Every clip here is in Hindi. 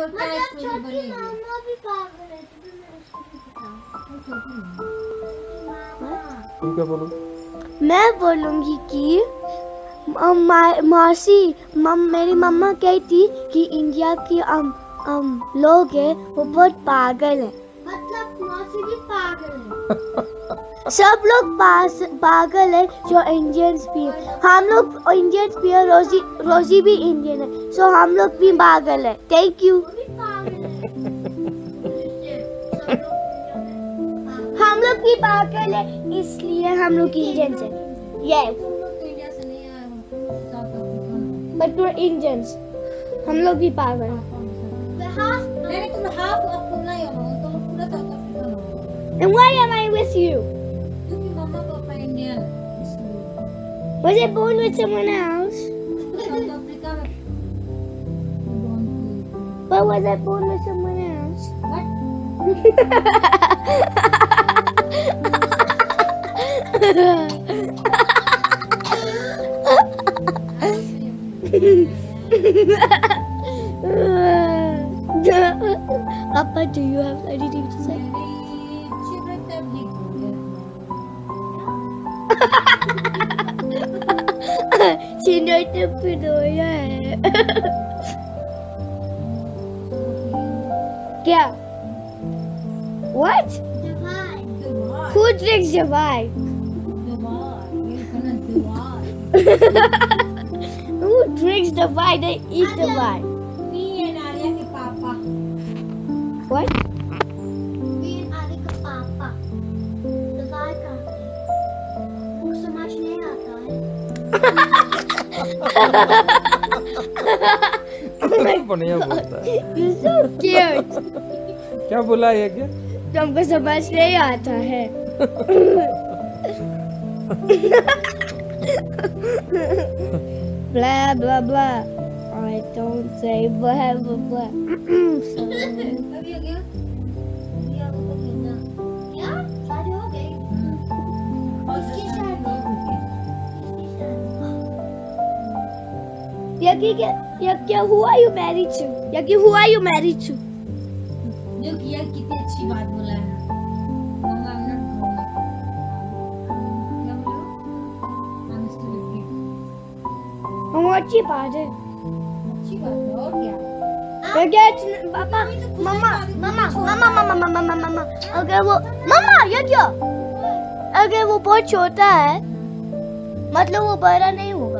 और मतलब बनेगी मामा भी पागल है तो मैं उसको भी बताऊँ मामा तुम क्या बोलो मैं बोलूँगी कि मौसी मम मेरी मम्मा कहती कि इंडिया की अम, अम, लोग हैं वो बहुत पागल हैं मतलब मौसी भी पागल है सब लोग पास पागल है जो इंडियंस भी हैं। हम लोग इंडियंस भी हैं रोजी रोजी भी इंडियन है। सो हम लोग भी पागल है। थैंक यू हम लोग भी पागल है इसलिए हम लोग इंडियंस हैं। ये बट वी इंडियंस हम लोग भी पागल हो। And why am I with you? Was I born with someone else? but was I born with someone else? Papa, do you have anything to say? मेरी चिब्रत तबलीग हो गया Sino ito Pinoy eh. क्या? What? divine दुआ Who drinks Javai? दुआ ये कहना दुआ Who drinks the wine and eat the wine? Me and Arya के पापा What? me and Ali का पापा divine करते हैं वो समझ नहीं आता है बढ़िया बोलता है You're so cute. क्या बोला ये क्या तुमको समझ नहीं आता है blah blah blah. I don't say blah blah blah. Yaki, Yaki, who are you married to? Yaki, who are you married to? जो किया कितनी अच्छी बात बोला है। क्या हम अच्छी बात है। अच्छी बात है और क्या? Yaki, पापा मम्मा अगर वो मम्मा Yaki, अगर वो बहुत छोटा है मतलब वो बड़ा नहीं होगा।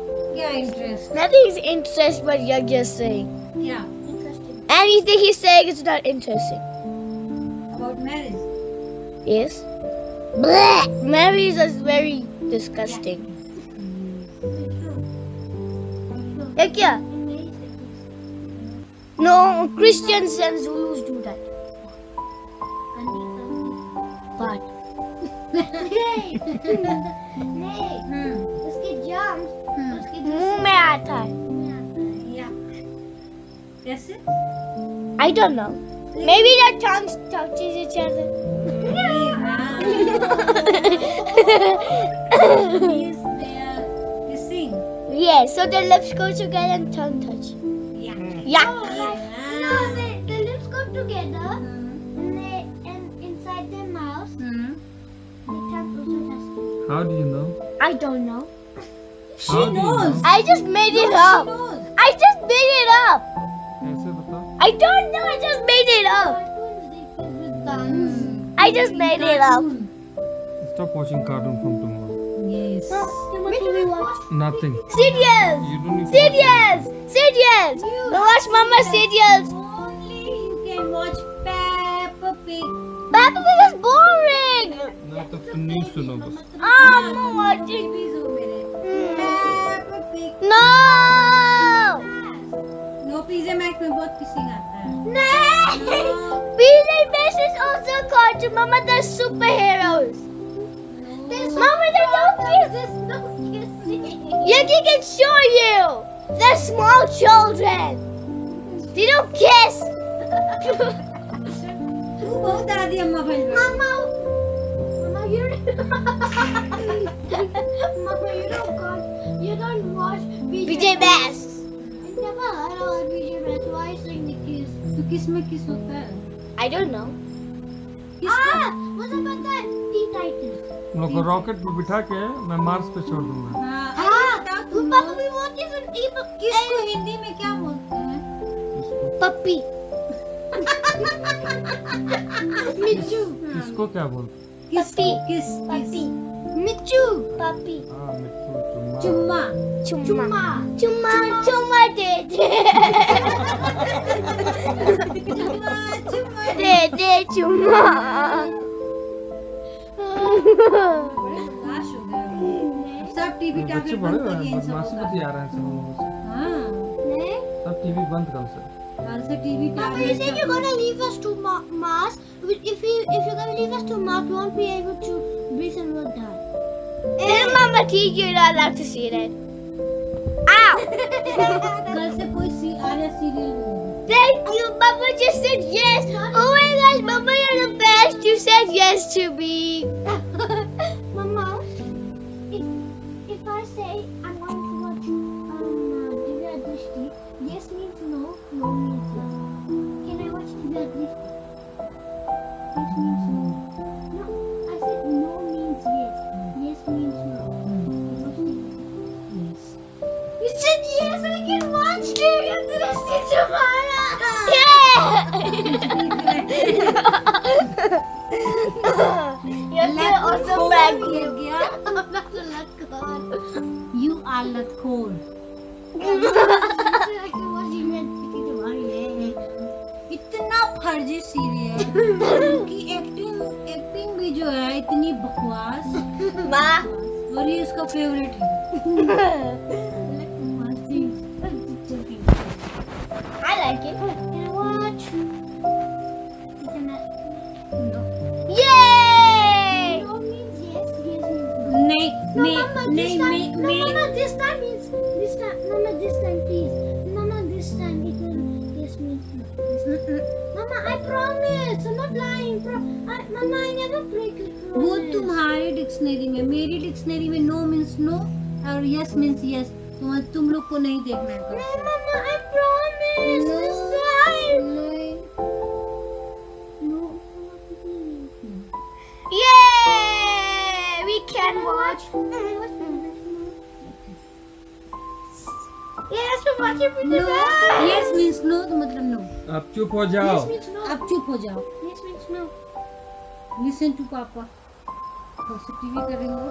Nothing is interesting. but you're just saying. Yeah, interesting. Anything he's saying is not interesting. About marriage? Yes. Blech! Marriage is very disgusting. Yeah. yeah. No, Christians and Zulus do that. But. Yeah. Yes? I don't know. Maybe the tongues touches each other. Is? Yeah, so the lips go together and tongue touch. Yeah. Yeah. Oh, like, no, they, the lips go together mm -hmm. and, they, inside their mouth, mm -hmm. the tongue. How do you know? I don't know. She knows. knows. I just made no, it up. She knows. I just made it up. I don't know. I just made it up. I just made it up. Stop watching cartoon from tomorrow. Yes. Nothing. Serials. You don't serials. Serials. You watch Mama serials. Only you can watch Peppa Pig. Peppa Pig is boring. Not the news to. Ah, I'm watching. No. No PJ Mac. में बहुत किसिंग आता है No! Bees and Bears is also a cartoon. Mama, they're superheroes. Mama, they're no kiss. There's no kissing. Yuki can show you. They're small children. They don't kiss. तू बहुत दादी अम्मा बन गई Mama, Mama, you Mama, you don't watch, You don't watch BJ Bass. I never heard about BJ Bass. Why is like the kiss? तो किसमें किस होता है I don't know. Ah, मुझे पता है टी टाइटन हम लोग को रॉकेट पे बिठा के मैं मार्स पे छोड़ दूँगा हाँ हाँ तुम पापा भी बहुत ही टी किस को हिंदी में क्या बोलते हैं इसको Puppy. इसको क्या बोलते किस Puppy. किस Puppy. मिच्चू Puppy. हाँ मिट्टू चुम्मा चुम्मा. चुम्मा चुम्मा did chumma. बदमाश हो गया सब टीवी टैबलेट बंद हो करिए इन सब का आ रहे हैं सब हाँ सब टीवी बंद कल से कल से TV Papa, you said you're gonna leave us to Ma- Mars. If you if you're gonna leave us to Mars, we won't be able to breathe and we'll die. Didn't Mama teach you not allowed to see it? Ow! कल से कोई सी Arya serial Thank you, Mama just said yes. Oh my gosh, Mama, you're the best. You said yes to me. Mama, if if I say Divya Drishti tomorrow. इतना फर्जी सीरियल उनकी एक्टिंग एक्टिंग भी जो है इतनी बकवास. और ये उसका फेवरेट है। वो तुम्हारे डिक्शनरी में मेरी डिक्शनरी में नो मीन्स नो और यस मीन्स यस तुम लोग को नहीं देखना है। तो मतलब no. अब चुप हो जाओ. Yes चुप हो जाओ. लिसन टू पापा कैसे टीवी करेंगे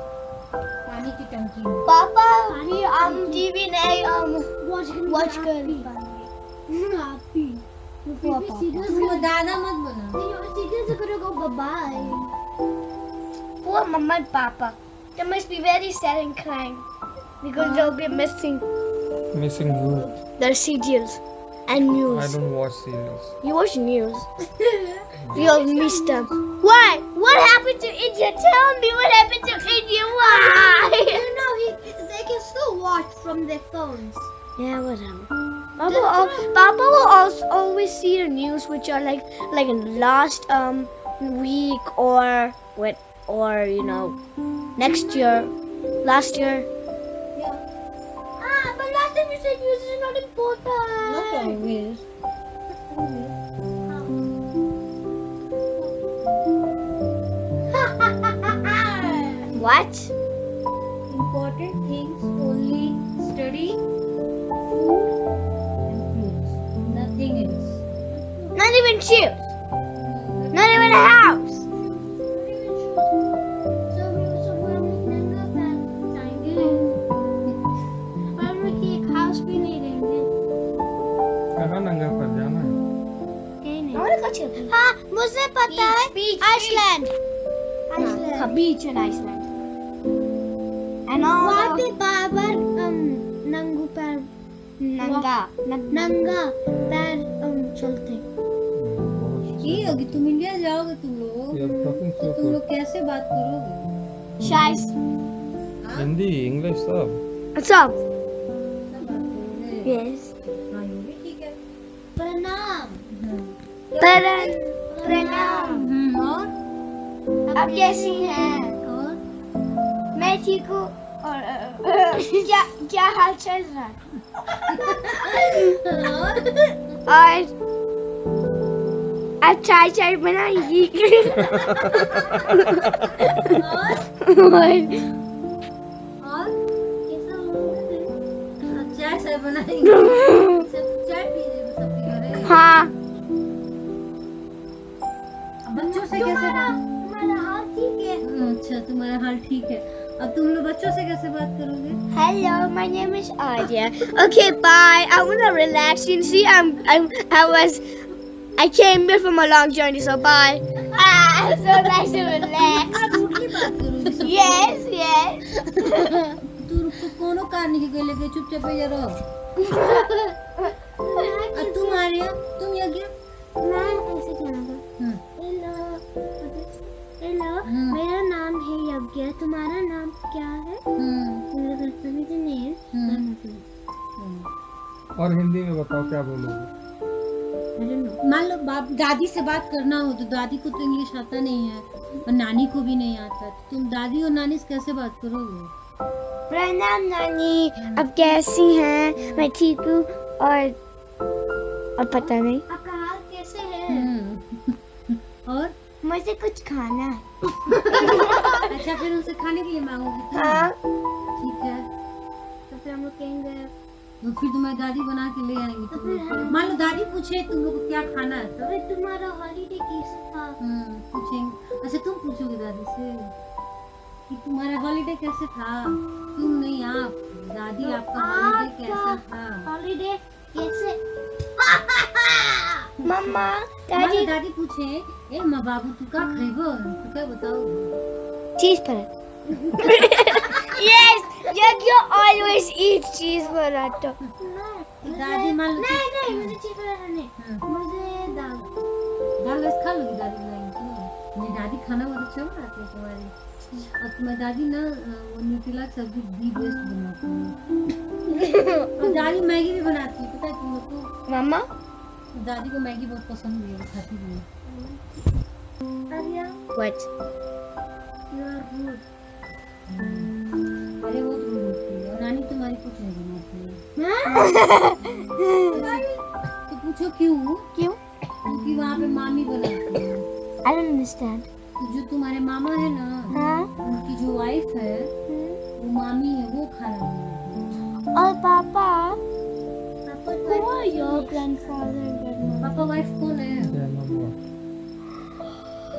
पानी की टंकी में Papa, we um TV नहीं um Watch watch कर Happy. Papa. तुम दादा मत बना go bye bye. Poor Mama and Papa. They must be very sad and crying because they'll be missing missing you their serials and news. I don't watch news You watch news. You all missed them. Why? What happened to India? Tell me what happened to India. Why? you know, he, they can still watch from their phones. Yeah, whatever. Papa, Papa will also always see the news, which are like like last um week or what or you know next year, last year. Yeah. Ah, but last time you said news is not important. Always. What? Important things only study, food, and clothes. Nothing else. Not even shoes. Not even a house. पता है? beach, Iceland a Iceland beach in Iceland. And all वहाँ पे बार बार um, नंगू पैर नंगा। नंगा पैर um, चलते ये होगी तुम इंडिया जाओगे तुम लोग? तो तुम लोग कैसे बात करोगे? शाइस हिंदी इंग्लिश सब। सब बात करोगे यस हाँ ठीक है। प्रणाम। प्रणाम। और? आप कैसी हैं? और? मैं ठीक हूँ। और क्या क्या हाल चल रहा है? और? आप चाय चाय बनाएगी और? और? कैसा हो। चाय चाय बनाएँगे सब चाय सबके घरे हाँ। अच्छा तुम्हारा हाल ठीक है अब तुम लोग बच्चों से कैसे बात करोगे Hello, my name is Adia. Okay, bye. I wanna relax. You see, I'm, I'm, I was, I came here from a long journey, so bye. Ah, so nice to relax. Yes, yes. तू रुको कोनो कार नहीं गए लेके चुपचाप जा रहो अब तुम आ रही हो तुम क्या मैं ऐसे कहूँगा मेरा नाम है यज्ञ तुम्हारा नाम क्या है? हम्म, हम्म, आई और हिंदी में बताओ क्या बोलोगे? मान लो बाप दादी से बात करना हो तो दादी को तो इंग्लिश आता नहीं है और नानी को भी नहीं आता तो तुम दादी और नानी से कैसे बात करोगे? प्रणाम नानी। अब कैसी हैं? मैं ठीक हूँ और और पता नहीं। आपका हाल कैसे है? हम्म, और? मुझे कुछ खाना। है अच्छा फिर उनसे खाने के लिए मांगोगी। हाँ। ठीक है। तो फिर हम लोग कहेंगे तो फिर तुम्हारी दादी बना के ले आएँगे लोग को। मान लो दादी पूछे तुम लोग क्या खाना है तो। अरे तुम्हारा हॉलीडे कैसे था। हम्म, पूछेंगे। अच्छा तुम पूछोगे दादी से कि तुम्हारा हॉलीडे कैसे था? तुम नहीं आप। दादी आपका हॉलीडे कैसा था? हॉलीडे कैसे? मम्मा दादी दादी पूछे ए माँ बाबू तू का खेबो तू क्या बताओ? Cheese paratha. yes, yeah, you always eat cheese paratha. दादी मान लो नहीं नहीं मुझे चीज़ बनाना नहीं। हाँ, मुझे दाल। दाल रस खा लोगी दादी बनाएँगी तो? मेरी दादी खाना बहुत अच्छा बनाती है तुम्हारी। और तुम्हारी दादी ना वो न्यूट्रिला सब्ज़ी दी बेस्ट बनाती है। और दादी मैगी भी बनाती है पता है तुम लोग को Mama? दादी को मैगी बहुत पसंद है खाती भी है Arya What? You are good अरे वो तो होती है और नानी तुम्हारी कुछ नहीं बनाती है तो पूछो क्यों क्यों? क्योंकि वहाँ पे मामी बनाती है don't understand. तो जो तुम्हारे मामा है ना हाँ? उनकी जो वाइफ है वो मामी है वो खाना बनाती है और पापा? Who are your grandfather and grandmother? पापा वाइफ कौन है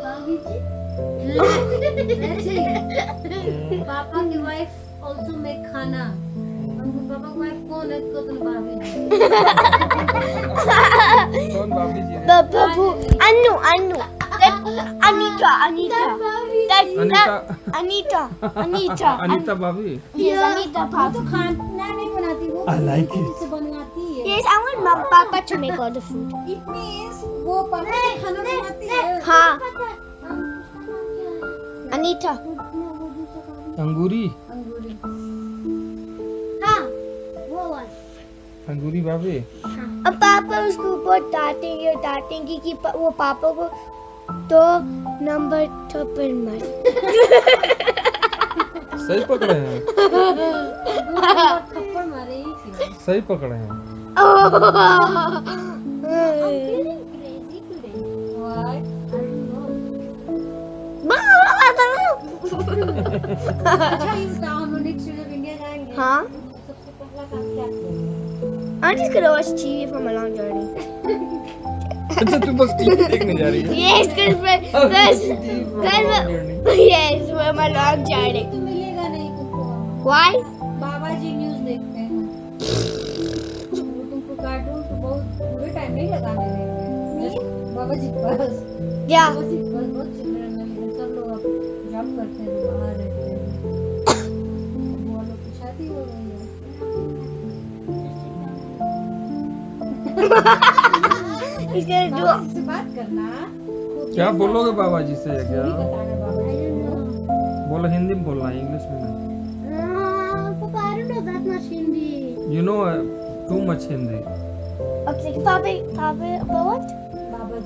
भाभी जी ऐसे पापा की वाइफ ऑल्सो मेक खाना उनको पापा की वाइफ कौन है तो तुम भाभी जी। कौन भाभी जी है. Anu, Anu. That, Anita, Anita. That, that, Anita, Anita. Anita भाभी Yes, Anita वो तो खाना नहीं बनाती वो I like it. है Yes, I want my papa to make all the food. It means वो पापा से खाना बनाती है हाँ, Anita. अंगूरी अंगूरी हाँ वो वाला अंगूरी भाभी अब पापा उसको बहुत डांटेंगे और डांटेंगे कि वो पापा को तो नंबर थप्पड़ मार सही पकड़े हैं। थप्पड़ मारे ही। थी सही पकड़े हैं crazy today अच्छा ये बताओ हम लोग नेक्स्ट जब इंडिया जाएंगे हाँ सबसे पहला काम क्या करेंगे I'm just gonna watch TV from a long journey. अच्छा तू बस टीवी देखने जा रही है Yes, because because because yes, from a long journey. तो मिलेगा नहीं तुमको Why? बाबा जी के पास बाबा जी के बहुत चिल्ड्रन है लेकिन सब लोग अब जॉब करते हैं तो बाहर रहते हैं वो लोग की शादी हो गई है इसके जो से बात करना क्या? बोलोगे बाबा जी से। क्या बोलो हिंदी में बोलना इंग्लिश में। नहीं Uh. You know too much Hindi. Okay, पापा पापा what? बाबा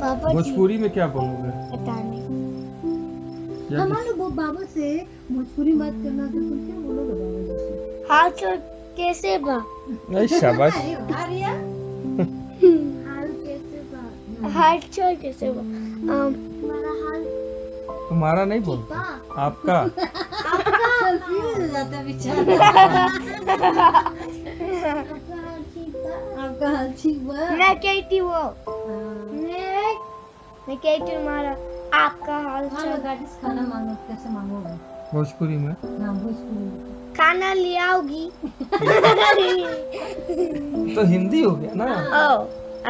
पापा भोजपुरी में क्या बोलोगे? पता नहीं। हमारे वो बाबा से भोजपुरी बात करना तो क्या बोलोगे बाबा जी? से हाथ से कैसे बा? नहीं शाबाश। हाल कैसे बा? हाथ से कैसे बा? हमारा हाल? तुम्हारा नहीं बोल आपका। कंफ्यूज हो जाता बेचारा। आपका ठीक ठीक बा मैं कहती वो। हाँ। मैं मैं कहती तुम्हारा आपका हाल हाँ चाल। गाड़ी से खाना मांगो कैसे मांगोगे? भोजपुरी में। हाँ भोजपुरी खाना ले आओगी। तो हिंदी हो गया ना? Oh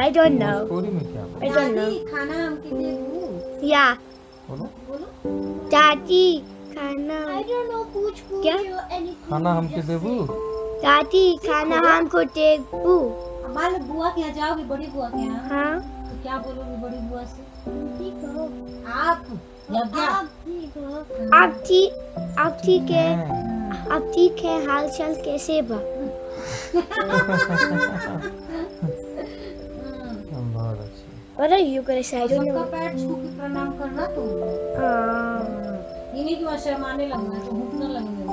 I don't know. Bhojpuri में क्या don't know. दादी खाना हमके दे दो या। बोलो। बोलो। दादी खाना। I don't know पूछ पूछ। क्या? खाना हमके देबू दादी खाना हमको दे। लो बुआ के यहाँ जाओगे बड़ी बुआ के यहाँ? हाँ। तो क्या बोलोगे बड़ी बुआ से? ठीक हो आप आप ठीक हो। आप ठीक आप ठीक है? हाँ। आप ठीक है? हाल चाल कैसे बा? हम बहुत अच्छे। What are you gonna say? I don't सबका पैर छू के प्रणाम करना तुम। Uh, ये नहीं कि शर्माने लगना है तो हुक्का लगने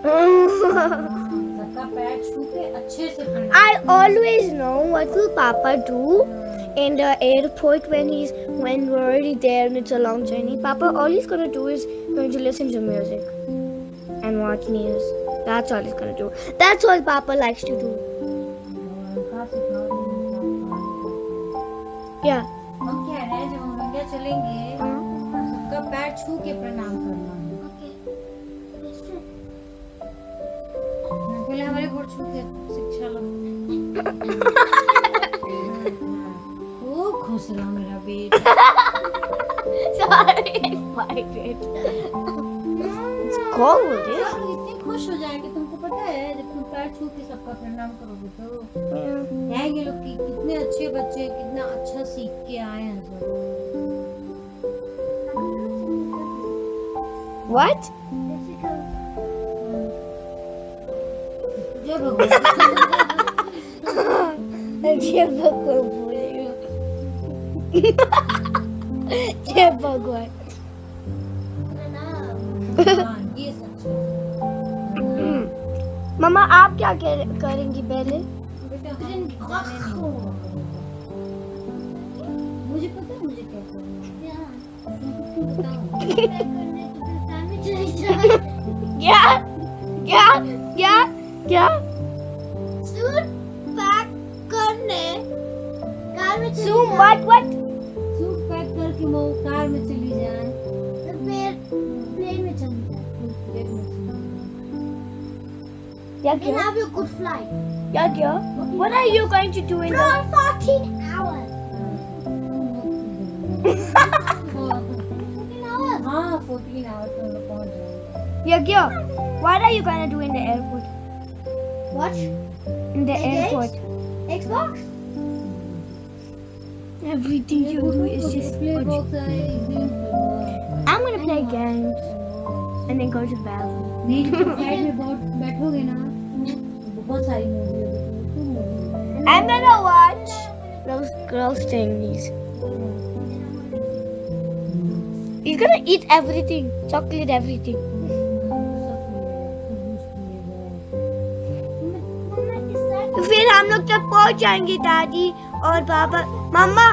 सबका पैर छू के अच्छे से प्रणाम I always know what will Papa do in the airport when he's when we're already there and it's a long journey. Papa, all he's gonna do is going to listen to music and watch news. That's all he's gonna do. That's all Papa likes to do. कहाँ से खाओ? Yeah. हम कह रहे हैं जब हम इंडिया चलेंगे तो सबका पैर छू के प्रणाम करना हमारे गोड़ छू के शिक्षा लो खूब खुश रहो मेरा बेटा yeah. सब इतने खुश हो जाएँगे तुमको पता है जब तुम पैर छू के सबका प्रणाम करोगे तो yeah. कहेंगे लोग कि कितने अच्छे बच्चे कितना अच्छा सीख के आए हैं सब What? जय भगवान जय भगवान मम्मा आप क्या करेंगी पहले। मुझे पता है मुझे क्या। क्या क्या क्या क्या Zoom what what suit pack करके वो कार में चली जाए प्लेन में चली जाए प्लेन में चली जाए। क्या can क्या have a good flight क्या क्या What are you going to do in the for 14 hours हाँ फोर्टीन आवर्स में हम लोग पहुंच जाएंगे Yeah, क्या What are you going to do in the airport watch in the Games? airport Xbox Everything you do is just play watch. Box है game I'm gonna play games and then go to the bathroom. नहीं फ्लाइट में बहुत बैठोगे ना तो बहुत सारी मूवी है I'm gonna watch those girls thingies. He's gonna eat everything, chocolate everything. फिर हम लोग जब पहुंच जाएंगे दादी और पापा मम्मा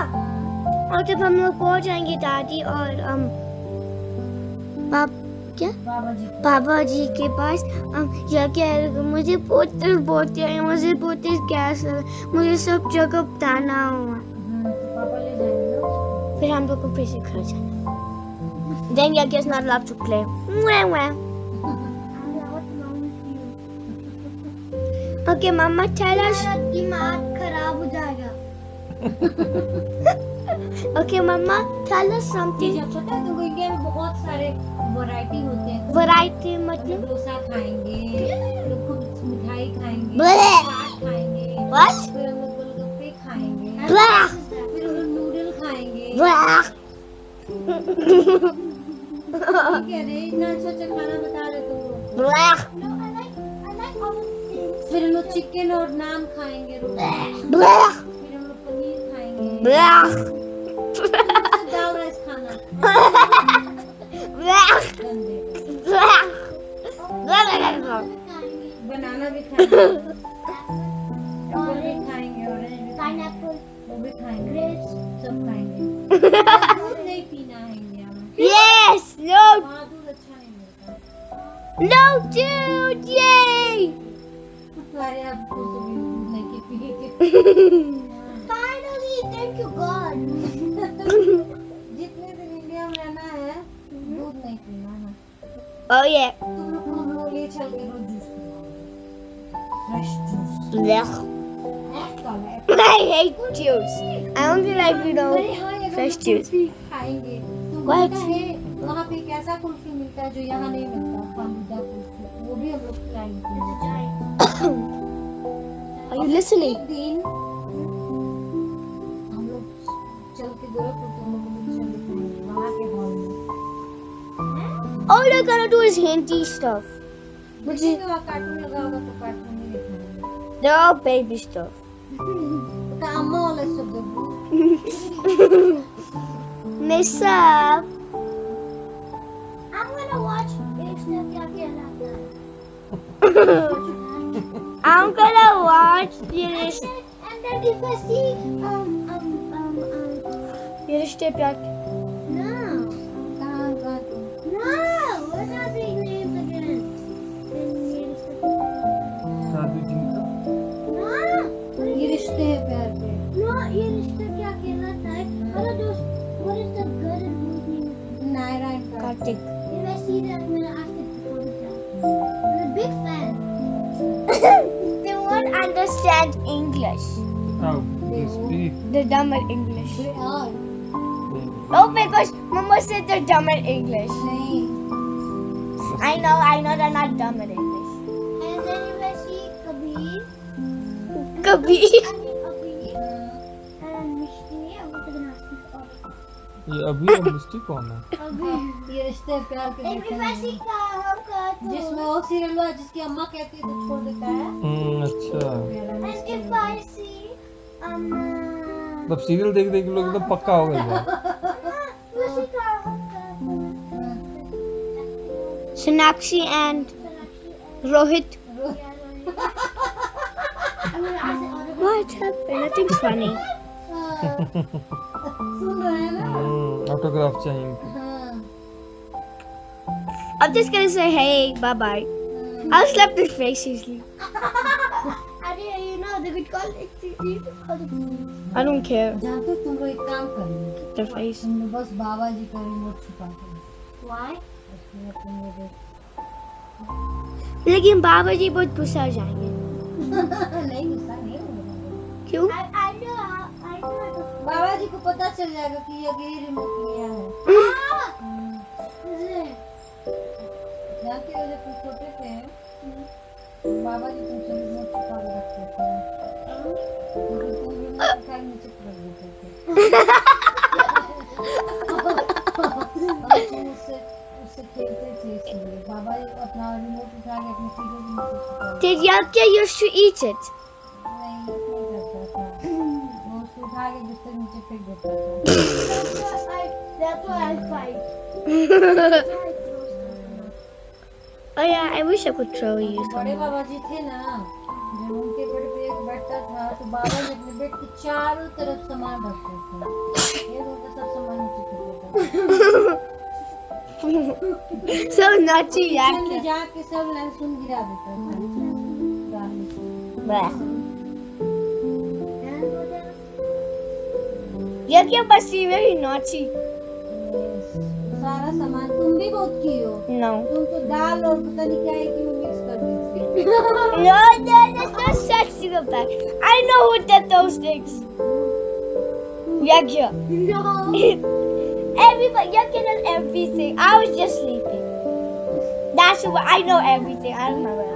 और जब हम लोग पहुँच जाएँगे दादी और हम पाप क्या बाबा जी पापा जी के पास हम या रहे मुझे बहुत बहुत है मुझे बहुत गैस मुझे सब जगह बताना हुआ हाँ, तो पापा ले जाएँगे ना फिर हम लोग को फिर से घर जाना Then your kid's not allowed to play. Wah, wah. Okay, Mama, tell us. Okay, Mama, tell us something. जब तुमको इंडिया में बहुत सारे वैरायटी होते हैं Variety मतलब डोसा खाएँगे लोग मिठाई खाएँगे. चाट खाएँगे What? फिर हम लोग गोलगप्पे खाएँगे. फिर वो लोग नूडल खाएँगे Blah. ठीक है रे इतना अच्छा अच्छा खाना बता रहे तुम लोग. फिर हम लोग चिकन और नान खाएँगे बनाना भी खाएँगे एप्पल भी खाएँगे ऑरेंज भी खाएँगे Pineapple, वो भी खाएँगे grapes. सब खाएँगे दूध नहीं पीना है इंडिया में Yes. No. वहाँ दूध अच्छा नहीं मिलता No, dude. Yay. अरे अब तो सभी दूध नहीं के पिएँगे Finally, thank you God. जितने दिन इंडिया में रहना है दूध नहीं पीना है Oh yeah. तुम लोग को हम लोग ले चल के रोज juice पिलाएँगे fresh juice Blah. I hate juice. I only like you know fresh juice. खाएँगे तुमको What? पता है वहाँ पे एक ऐसा कुल्फी मिलता है जो यहाँ नहीं मिलता फालूदा कुल्फी वो भी हम लोग खिलाएँगे Are you listening? all you're gonna do is hinty stuff. Which is... They're all baby stuff. Miss up. I'm gonna watch I'm gonna watch this. And then if I see um um um um. They're dumb at English. और Oh my gosh, Mama said they're dumb at English. नहीं I know, I know they're not dumb at English. And then if I see Kabir, Kabir. I mean Kabir and Mishti, I'm gonna ask it all. ये अभी अब मिस्टी कौन है Kabir. ये रिश्ते हैं प्यार के And if I देखेंगे see Kaham जिसमें वो सीरियल हुआ जिसकी अम्मा कहती है तो छोड़ देता है हम्म, अच्छा मतलब सीरियल देख देख लोग एकदम पक्का हो गए हैं ask it all. What happened? Nothing's funny. हाँ। सुन रहे हैं ना ऑटोग्राफ चाहिए हाँ I'm just gonna say hey, bye bye. I'll slap their face easily. I didn't, you know, they could call it, you could call it police. I don't care. जानते तुम लोग एक काम करिए Their face. तुम लोग बस बाबा जी का रिमोट छुपा दो Why? उसमें तुम लोग लेकिन बाबा जी बहुत गुस्सा जाएँगे नहीं गुस्सा नहीं होगा क्यों. बाबा जी को पता चल जाएगा कि ये रिमोट लिया है! हम्म? जानते हो जब छोटे थे बाबा जी तुमसे रिमोट छुपा के रखते थे Did Yelka used to eat it? That's why I fight. oh yeah, I wish I could throw you. something. जी थे ना था तो बाबा जी अपने बेड के चारों तरफ़ सामान रखते थे ये उनका सब सामान नीचे फेंक था so naughty, किचन में जाके सब लहसुन गिरा देता था else? Yalka must be very naughty. सारा सामान तुम भी बहुत की हो No. तुम तो दाल और पता नहीं क्या एक में मिक्स कर देती No, no, there's no such thing of that. I know who did those things. Yagya. No. Everybody, Yagya does everything. I was just sleeping. That's what I know everything. I don't know what